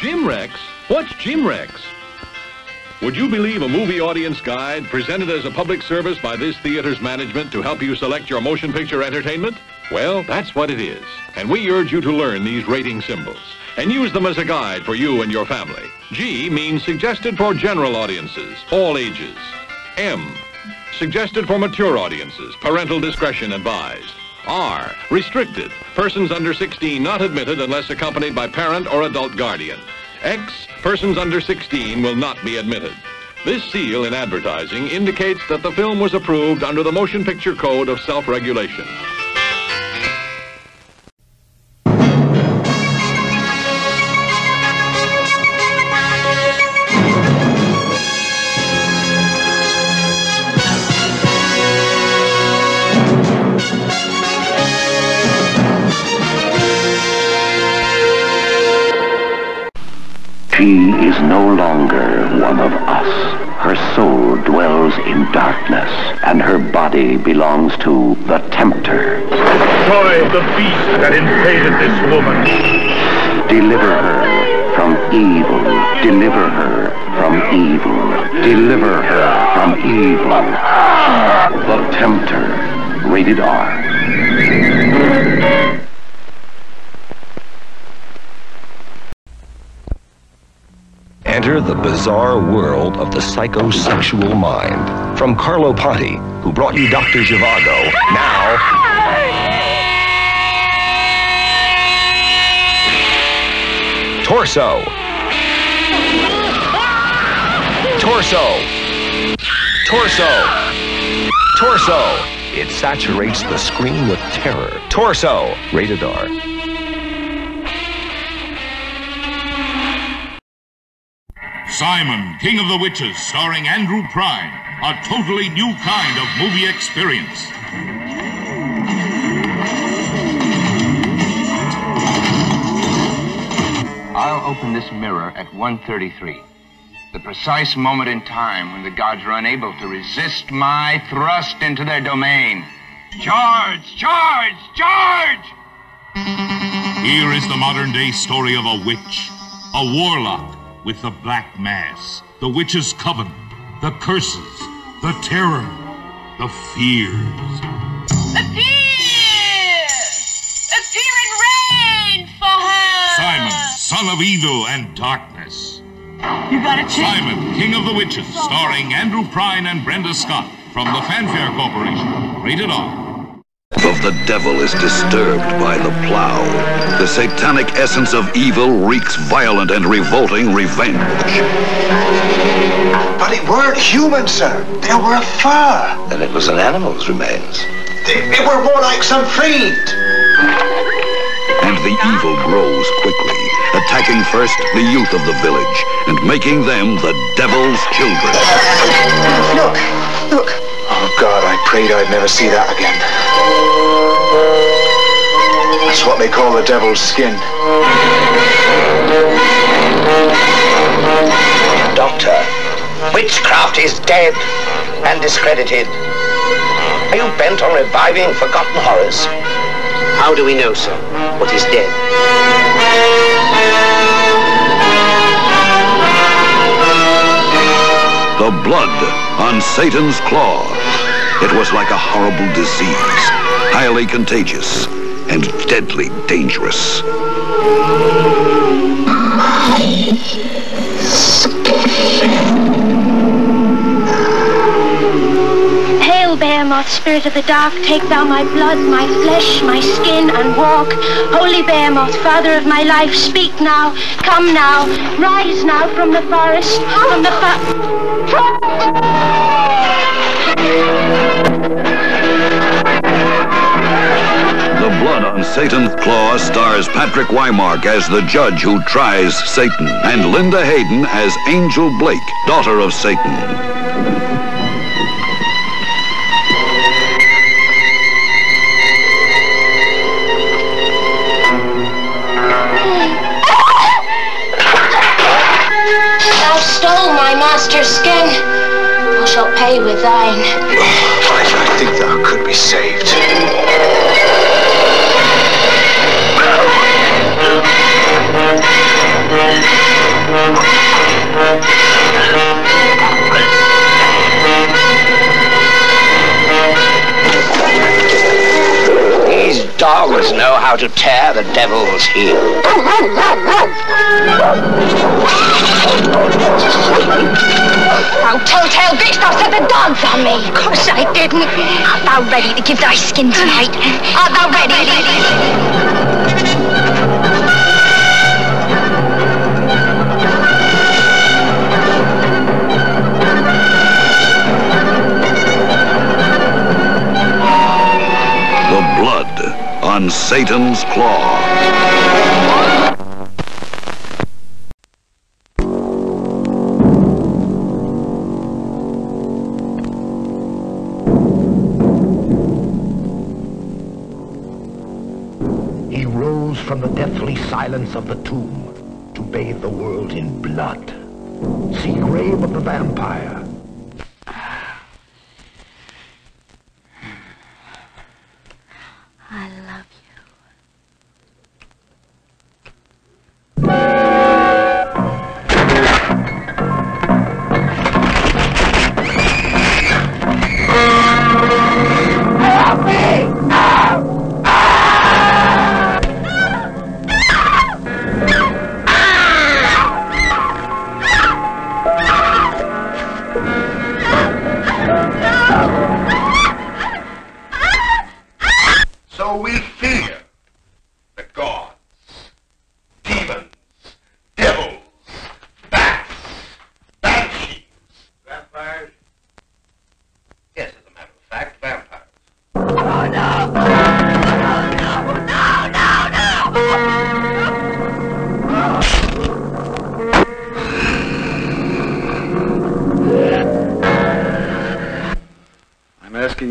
GMRX? What's GMRX? Would you believe a movie audience guide presented as a public service by this theater's management to help you select your motion picture entertainment? Well, that's what it is. And we urge you to learn these rating symbols and use them as a guide for you and your family. G means suggested for general audiences, all ages. M, suggested for mature audiences, parental discretion advised. R, restricted, persons under 16 not admitted unless accompanied by parent or adult guardian. X, persons under 16 will not be admitted. This seal in advertising indicates that the film was approved under the Motion Picture Code of Self-Regulation. She is no longer one of us. Her soul dwells in darkness, and her body belongs to the Tempter. Destroy the beast that invaded this woman. Deliver her from evil. Deliver her from evil. Deliver her from evil. The Tempter. Rated R. Enter the bizarre world of the psychosexual mind. From Carlo Ponti, who brought you Dr. Zhivago, now... Torso. Torso. Torso. Torso. It saturates the screen with terror. Torso. Rated R. Simon, King of the Witches, starring Andrew Prine. A totally new kind of movie experience. I'll open this mirror at 133. The precise moment in time when the gods are unable to resist my thrust into their domain. Charge! Charge! Charge! Here is the modern day story of a witch, a warlock with the Black Mass, the Witch's Coven, the curses, the terror, the fears. The fear! The fear and rain for her! Simon, son of evil and darkness. You gotta change. Simon, King of the Witches, starring Andrew Prine and Brenda Scott from the Fanfare Corporation. Rated R. of the devil is disturbed by the plow. The satanic essence of evil wreaks violent and revolting revenge. But it weren't human, sir. They were a fur. Then it was an animal's remains. They, they were more like some fiend. And the evil grows quickly, attacking first the youth of the village and making them the devil's children. Look, look. Oh, God, I prayed I'd never see that again. That's what they call the devil's skin. Doctor, witchcraft is dead and discredited. Are you bent on reviving forgotten horrors? How do we know, sir, what is dead? The blood on Satan's claw. It was like a horrible disease, highly contagious and deadly dangerous. Hail, Behemoth, spirit of the dark, take thou my blood, my flesh, my skin, and walk. Holy Behemoth, father of my life, speak now, come now, rise now from the forest, from the fa- The blood on Satan's claw stars Patrick Wymark as the judge who tries Satan, and Linda Hayden as Angel Blake, daughter of Satan. How to tear the devil's heel. Oh, telltale beast, thou set the dogs on me. Of course I didn't. Art thou ready to give thy skin tonight? Art thou ready? On Satan's claw. He rose from the deathly silence of the tomb to bathe the world in blood. See grave of the vampire.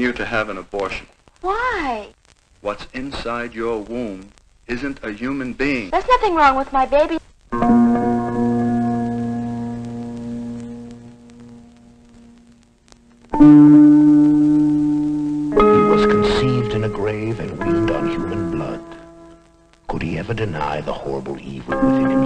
You to have an abortion. Why? What's inside your womb isn't a human being. There's nothing wrong with my baby. He was conceived in a grave and weaned on human blood. Could he ever deny the horrible evil within himself?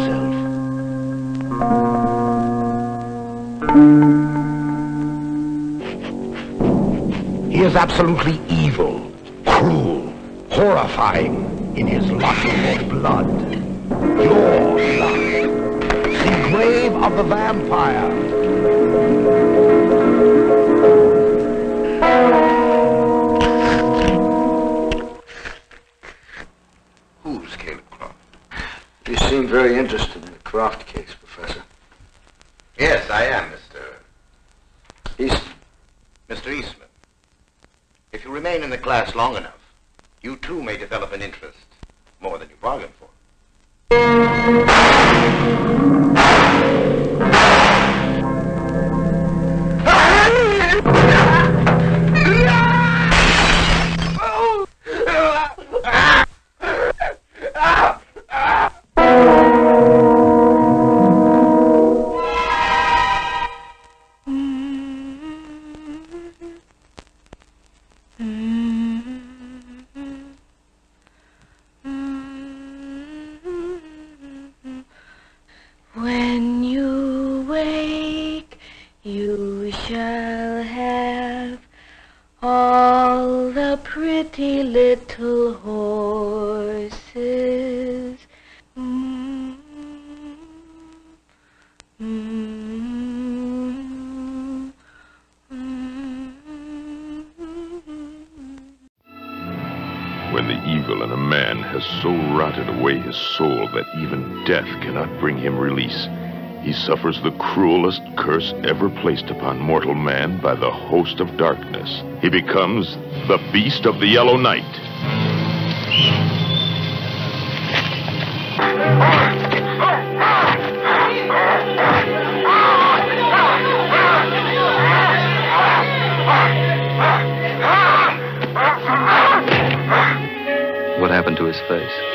He is absolutely evil, cruel, horrifying in his lust for blood. Your lust. The grave of the vampire. Who's Caleb Croft? You seem very interested in the Croft case, Professor. Yes, I am, Mr. Easton. Mr. Eastman. Remain in the class long enough, you too may develop an interest, more than you bargained for. Even death cannot bring him release, he suffers the cruelest curse ever placed upon mortal man by the host of darkness. He becomes the Beast of the Yellow Night. What happened to his face?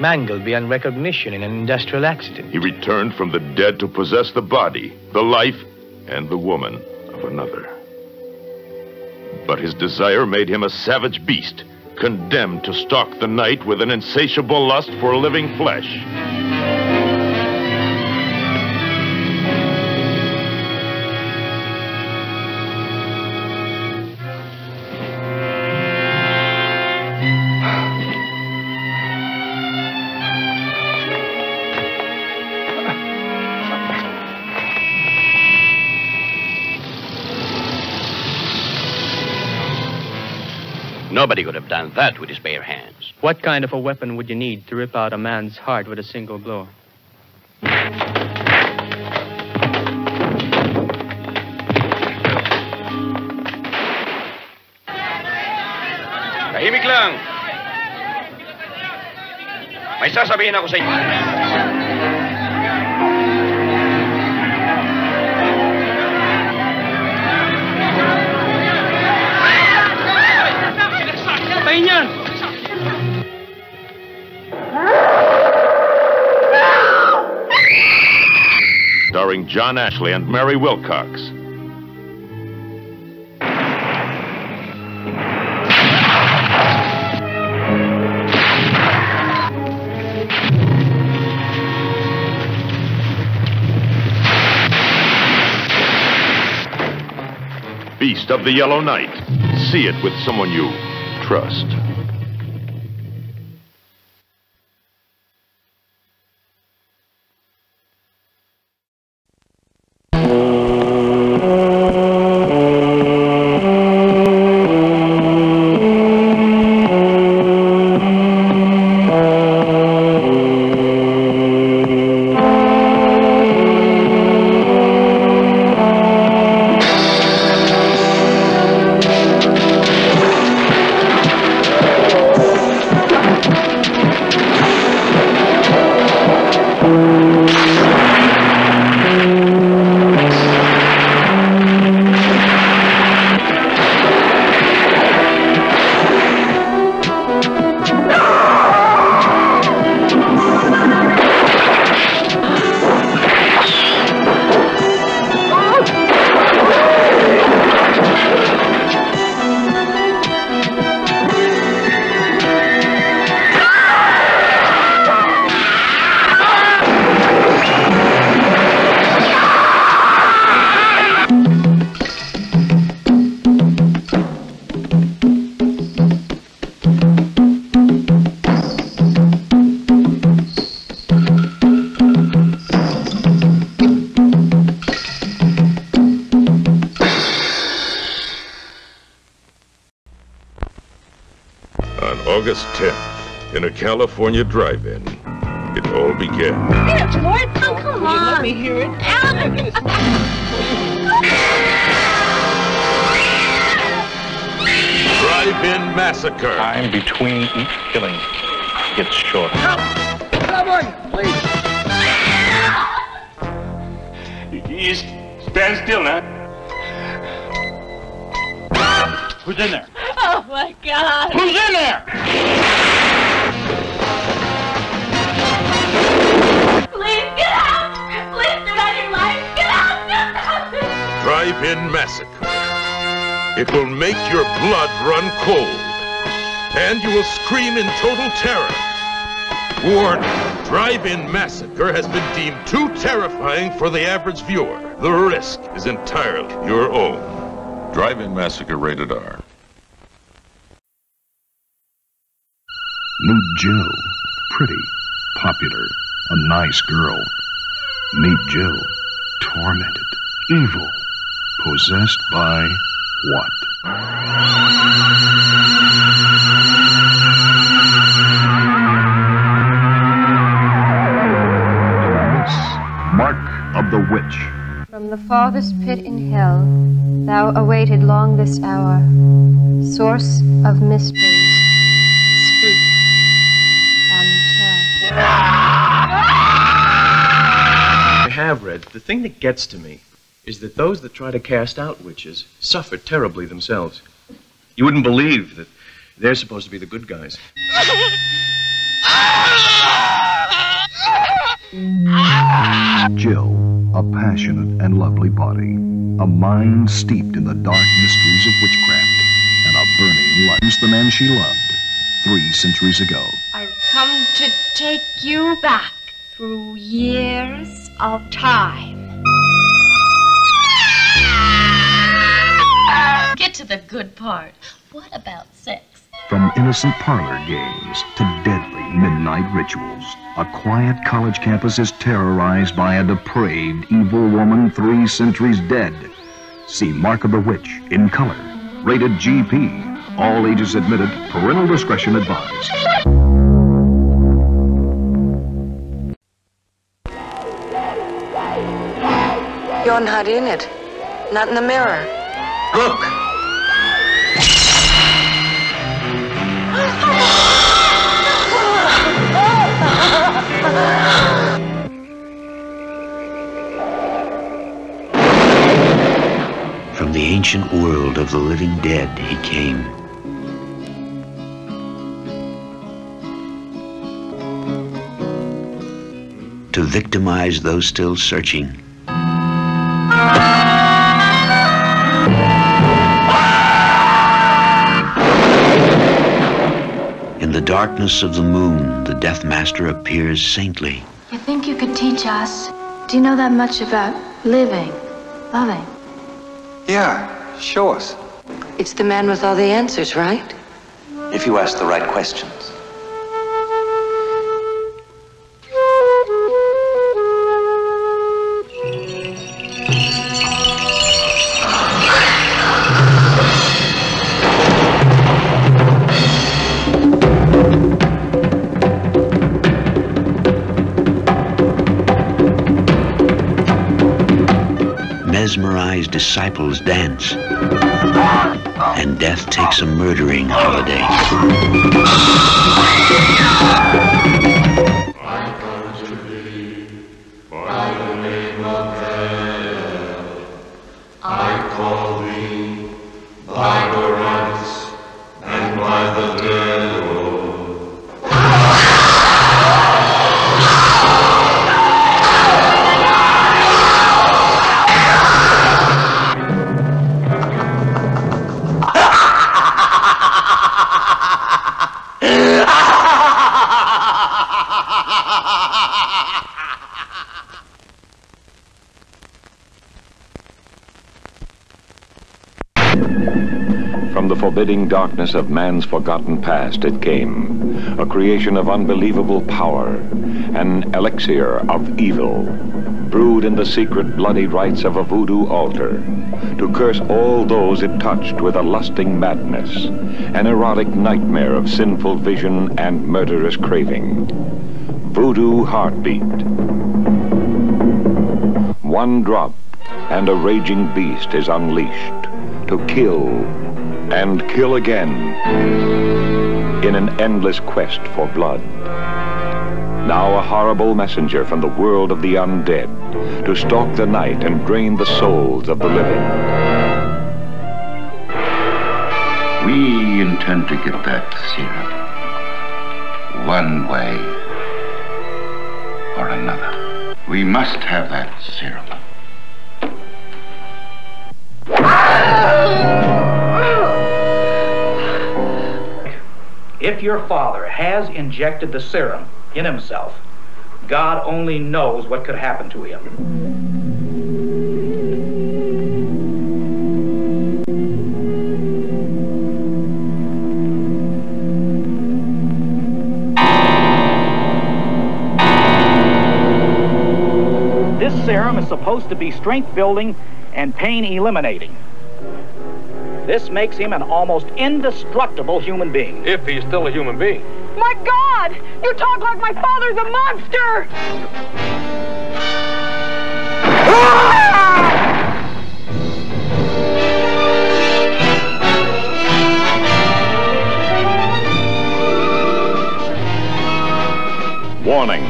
Mangled beyond recognition in an industrial accident. He returned from the dead to possess the body, the life, and the woman of another. But his desire made him a savage beast, condemned to stalk the night with an insatiable lust for living flesh. Nobody could have done that with his bare hands. What kind of a weapon would you need to rip out a man's heart with a single blow? Tahimik lang. May sasabihin ako sa inyo. Starring John Ashley and Mary Wilcox. Beast of the Yellow Night. See it with someone you trust. California drive-in, it all began. It's Lloyd. Oh, come on. Let me hear it. Drive-in massacre. Time between each killing gets shorter. Someone, please. You stand still now. Who's in there? Oh, my God. Who's in there? Drive-in massacre. It will make your blood run cold. And you will scream in total terror. Warning. Drive-in massacre has been deemed too terrifying for the average viewer. The risk is entirely your own. Drive-in massacre rated R. Meet Jill. Pretty, popular, a nice girl. Meet Jill. Tormented, evil, possessed by what? This, Mark of the Witch. From the farthest pit in hell, thou awaited long this hour. Source of mysteries, speak and tell. I have read. The thing that gets to me is that those that try to cast out witches suffer terribly themselves. You wouldn't believe that they're supposed to be the good guys. Jill, a passionate and lovely body, a mind steeped in the dark mysteries of witchcraft, and a burning light. The man she loved three centuries ago. I've come to take you back through years of time. The good part. What about sex? From innocent parlor games to deadly midnight rituals, a quiet college campus is terrorized by a depraved, evil woman three centuries dead. See Mark of the Witch in color, rated GP, All ages admitted. Parental discretion advised. You're not in it. Not in the mirror. Look. From the ancient world of the living dead, he came. To victimize those still searching. In the darkness of the moon, the Deathmaster appears saintly. You think you could teach us? Do you know that much about living, loving? Yeah, show us. It's the man with all the answers, right? If you ask the right questions. Mesmerized disciples dance. And death takes a murdering holiday. Forbidding darkness of man's forgotten past it came, a creation of unbelievable power, an elixir of evil, brewed in the secret bloody rites of a voodoo altar, to curse all those it touched with a lusting madness, an erotic nightmare of sinful vision and murderous craving. Voodoo Heartbeat. One drop, and a raging beast is unleashed to kill and kill again in an endless quest for blood. Now a horrible messenger from the world of the undead to stalk the night and drain the souls of the living. We intend to get that serum. One way or another. We must have that serum. Ah! If your father has injected the serum in himself, God only knows what could happen to him. This serum is supposed to be strength building and pain eliminating. This makes him an almost indestructible human being. If he's still a human being. My God! You talk like my father's a monster! Warning.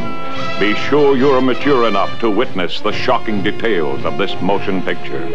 Be sure you're mature enough to witness the shocking details of this motion picture.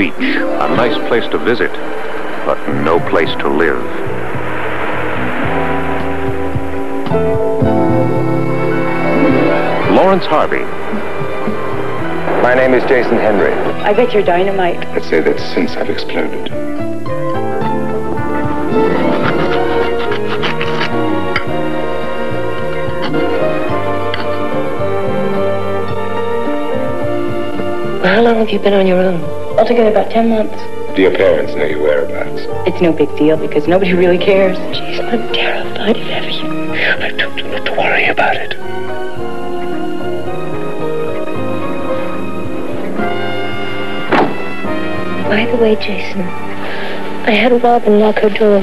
beach, a nice place to visit, but no place to live. Laurence Harvey. My name is Jason Henry. I bet you're dynamite. Let's say that since I've exploded. How long have you been on your own? Altogether about 10 months. Do your parents know your whereabouts? It's no big deal because nobody really cares. Jeez, I'm terrified of you. I told you not to worry about it. By the way, Jason, I had Robin lock her door.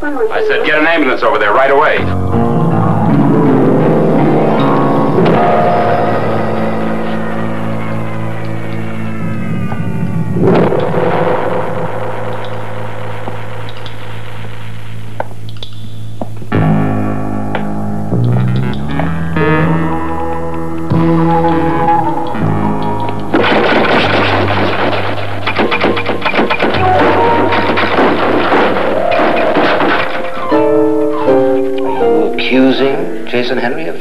What? I said get an ambulance over there right away.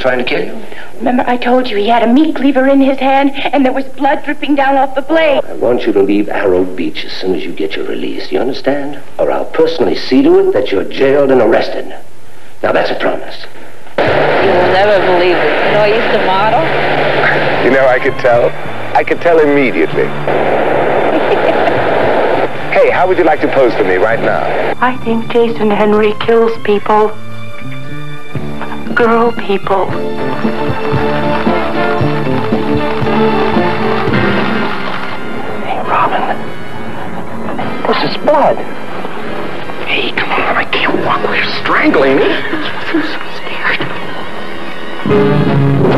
Trying to kill you? Remember I told you he had a meat cleaver in his hand and there was blood dripping down off the blade. I want you to leave Arrow Beach as soon as you get your release. Do you understand? Or I'll personally see to it that you're jailed and arrested. Now that's a promise. You will never believe it. You know, I used to model. You know, I could tell. I could tell immediately. hey, how would you like to pose for me right now? I think Jason Henry kills people. Girl people. Hey, Robin. This is blood. Hey, come on. I can't walk. You're strangling me. I'm so scared.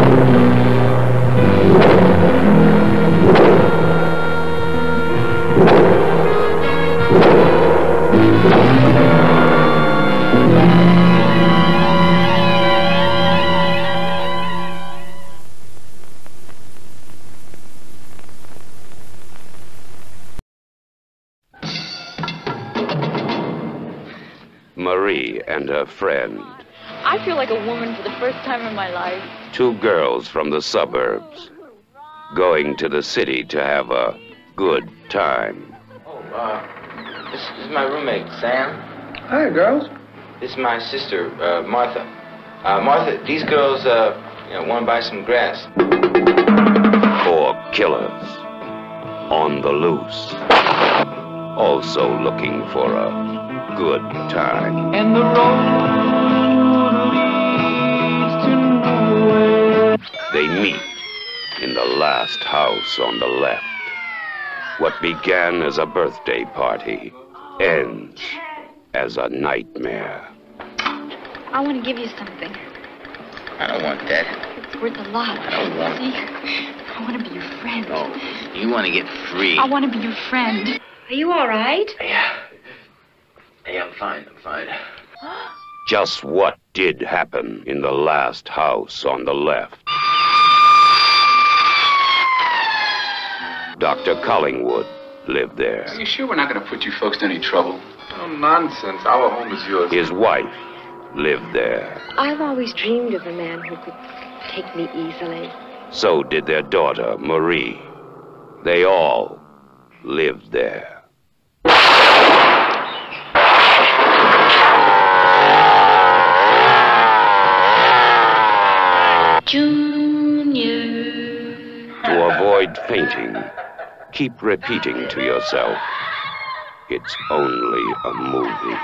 Friend, I feel like a woman for the first time in my life. two girls from the suburbs, going to the city to have a good time. Oh, uh, this is my roommate, Sam. Hi, girls. This is my sister, uh, Martha. Uh, Martha, these girls, uh, you know, want to buy some grass. Four killers on the loose, also looking for a good time. And the road leads to nowhere. They meet in the last house on the left. What began as a birthday party ends as a nightmare. I want to give you something. I don't want that. It's worth a lot. I don't want See? I want to be your friend. No, you want to get free. I want to be your friend. Are you all right? Yeah. Hey, I'm fine. I'm fine. Just what did happen in the last house on the left? Dr. Collingwood lived there. Are you sure we're not going to put you folks to any trouble? Oh, nonsense. Our home is yours. His wife lived there. I've always dreamed of a man who could take me easily. So did their daughter, Mari. They all lived there. Junior. To avoid fainting, keep repeating to yourself, it's only a movie.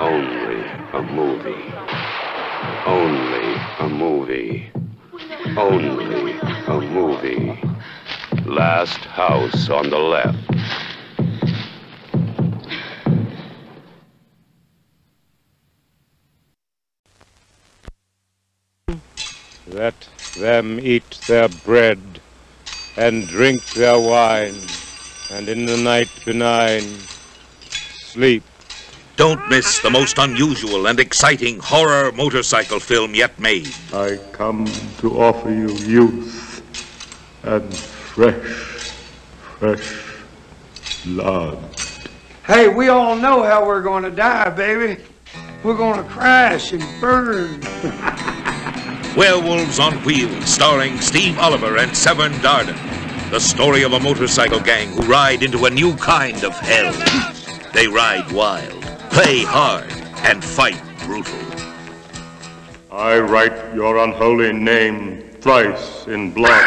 Only a movie. Only a movie. Only a movie. Last house on the left. Let them eat their bread and drink their wine, and in the night benign sleep. Don't miss the most unusual and exciting horror motorcycle film yet made. I come to offer you youth and fresh, fresh blood. Hey, we all know how we're going to die, baby. We're going to crash and burn. Werewolves on Wheels, starring Steve Oliver and Severn Darden. The story of a motorcycle gang who ride into a new kind of hell. They ride wild, play hard, and fight brutal. I write your unholy name thrice in blood.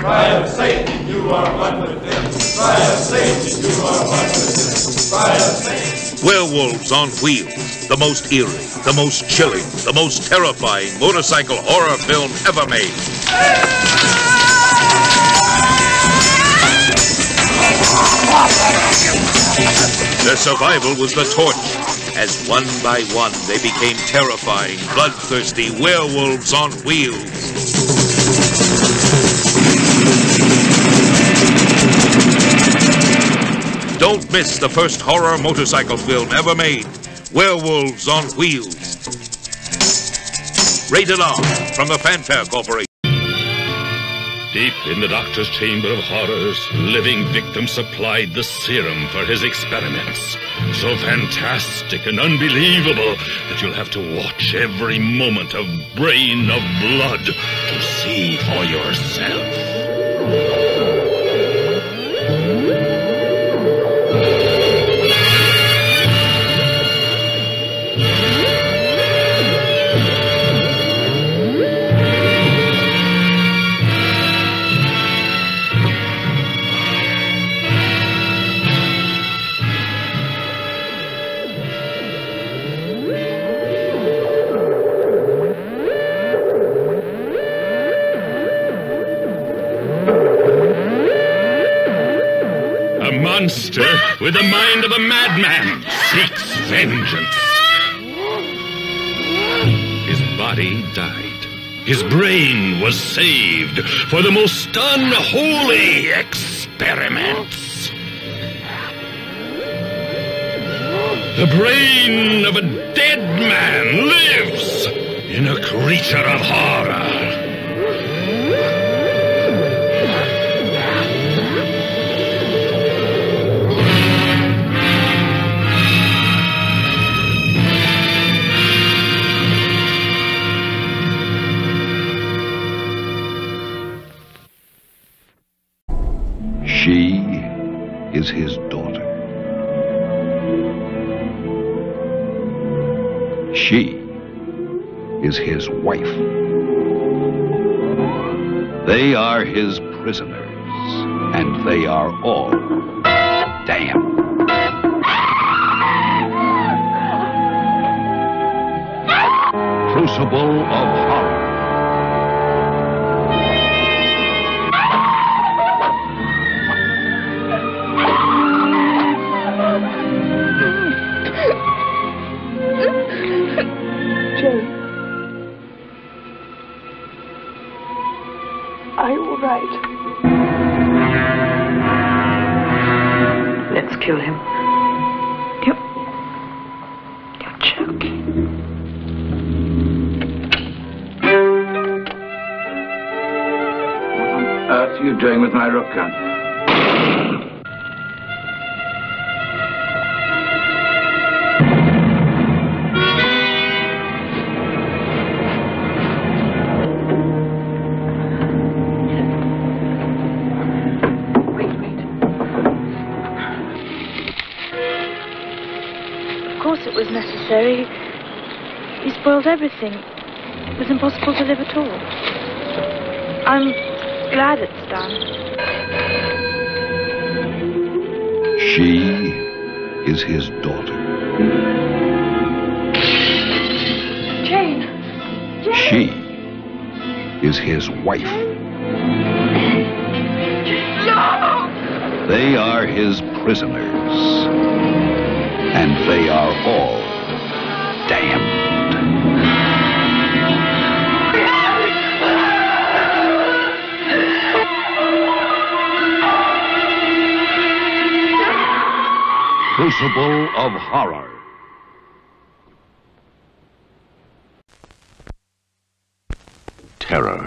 Cry of Satan, you are one with them. Cry of Satan, you are one with them. Cry of Satan. Werewolves on Wheels, the most eerie, the most chilling, the most terrifying motorcycle horror film ever made. Their survival was the torch, as one by one they became terrifying, bloodthirsty werewolves on wheels. Don't miss the first horror motorcycle film ever made, Werewolves on Wheels. Rated R from the Fanfare Corporation. Deep in the doctor's chamber of horrors, living victim supplied the serum for his experiments. So fantastic and unbelievable that you'll have to watch every moment of brain of blood to see for yourself. With the mind of a madman seeks vengeance. His body died. His brain was saved for the most unholy experiments. The brain of a dead man lives in a creature of horror. Is his daughter. She is his wife. They are his prisoners, and they are all damned. Crucible of Horror. Was necessary. He spoiled everything. It was impossible to live at all. I'm glad it's done. She is his daughter. Jane! She is his wife. No! They are his prisoners. And they are all Crucible of Horror. Terror.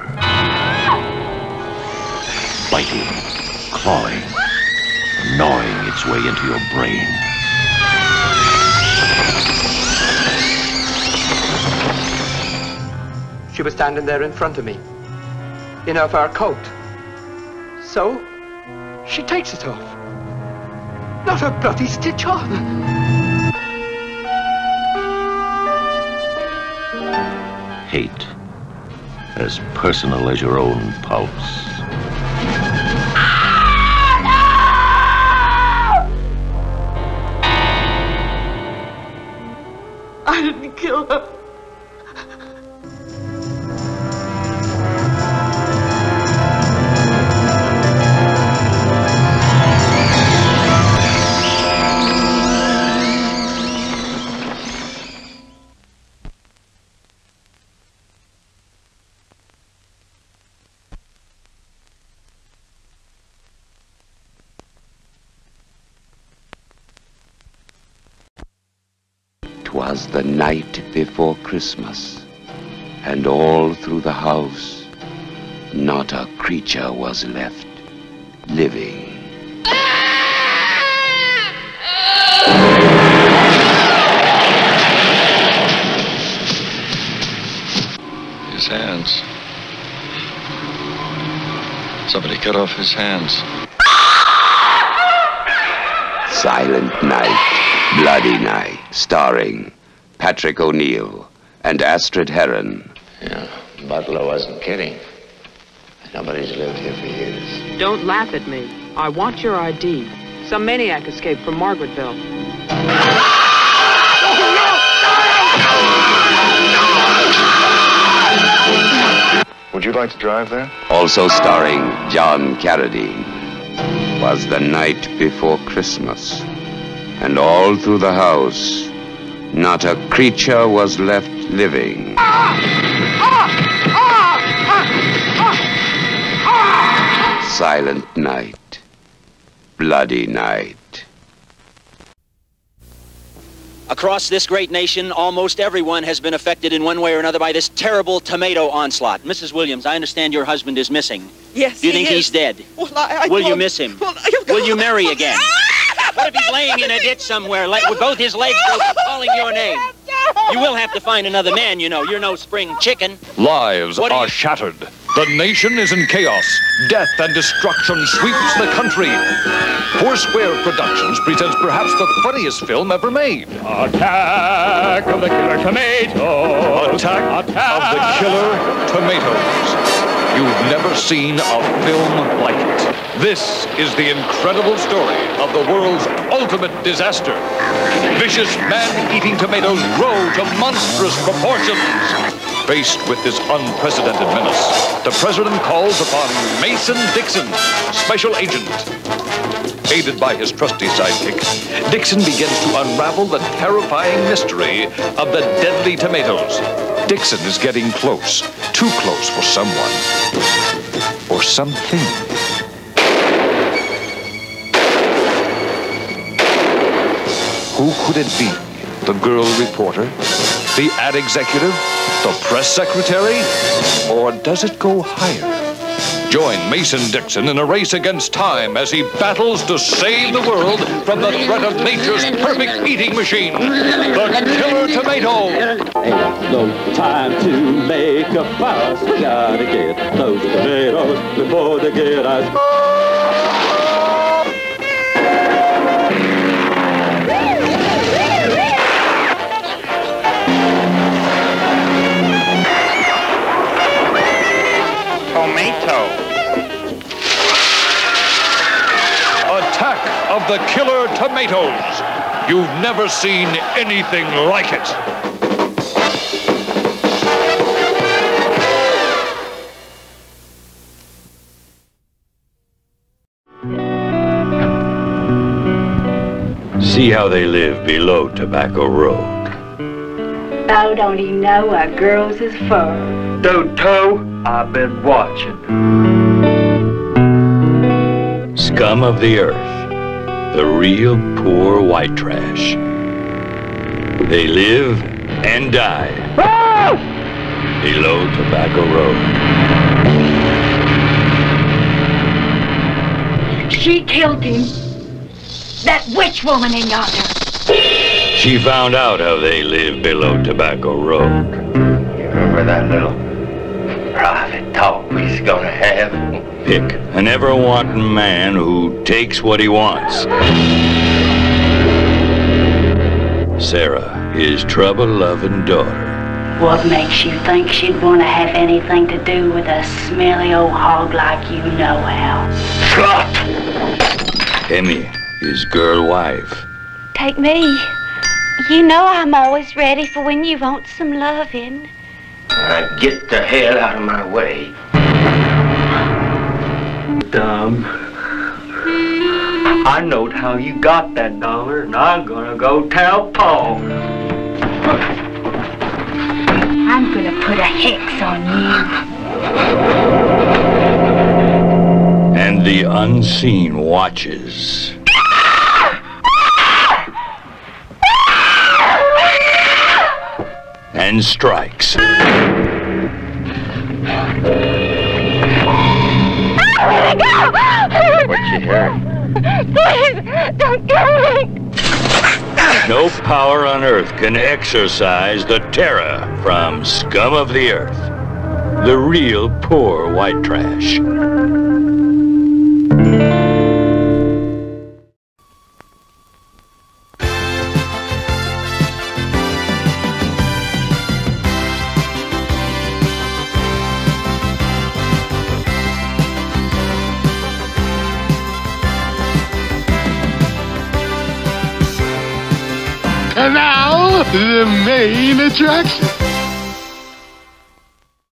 Biting, clawing, gnawing its way into your brain. She was standing there in front of me, in her fur coat. So, she takes it off. Not a bloody stitch on. hate, as personal as your own pulse. Christmas, and all through the house, not a creature was left living. His hands. Somebody cut off his hands. Silent Night, Bloody Night, starring Patrick O'Neal and Astrid Heeren. Yeah, Butler wasn't kidding. Nobody's lived here for years. Don't laugh at me. I want your ID. Some maniac escaped from Margaretville. Would you like to drive there? Also starring John Carradine. Was the night before Christmas, and all through the house, not a creature was left living. Silent night, bloody night. Across this great nation, almost everyone has been affected in one way or another by this terrible tomato onslaught. Mrs. Williams, I understand your husband is missing. Yes, Do you he think is. he's dead? Well, I, I Will you miss him? Well, Will you marry again? Ah! What if he's laying in a ditch somewhere, like, with both his legs broken, calling your name? You will have to find another man, you know. You're no spring chicken. Lives What are you- shattered. The nation is in chaos. Death and destruction sweeps the country. Foursquare Productions presents perhaps the funniest film ever made. Attack of the Killer Tomatoes. Attack, of the Killer Tomatoes. You've never seen a film like it. This is the incredible story of the world's ultimate disaster. Vicious man-eating tomatoes grow to monstrous proportions. Faced with this unprecedented menace, the president calls upon Mason Dixon, special agent. Aided by his trusty sidekick, Dixon begins to unravel the terrifying mystery of the deadly tomatoes. Dixon is getting close, too close for someone or something. Who could it be? The girl reporter? The ad executive? The press secretary? Or does it go higher? Join Mason Dixon in a race against time as he battles to save the world from the threat of nature's perfect eating machine, the killer tomato. Ain't no time to make a fuss. We gotta get those tomatoes before they get us. Tomato. Attack of the Killer Tomatoes. You've never seen anything like it. See how they live below Tobacco Road. Bo don't he know what girls is for? Toto, I've been watching. Scum of the earth. The real poor white trash. They live and die ah! below Tobacco Road. She killed him. That witch woman in yonder. She found out how they live below Tobacco Road. You Remember that little private talk we was gonna have? Pick an ever wanting man who takes what he wants. Sarah, his trouble loving daughter. What makes you think she'd want to have anything to do with a smelly old hog like you know how? Emmy, his girl wife. Take me. You know I'm always ready for when you want some loving. Now get the hell out of my way. Dumb. Hmm. I knowed how you got that dollar, and I'm gonna go tell Paul. I'm gonna put a hex on you. And the unseen watches. And strikes. What you hearing? Please, don't kill me. No power on earth can exorcise the terror from scum of the earth. The real poor white trash. Attraction.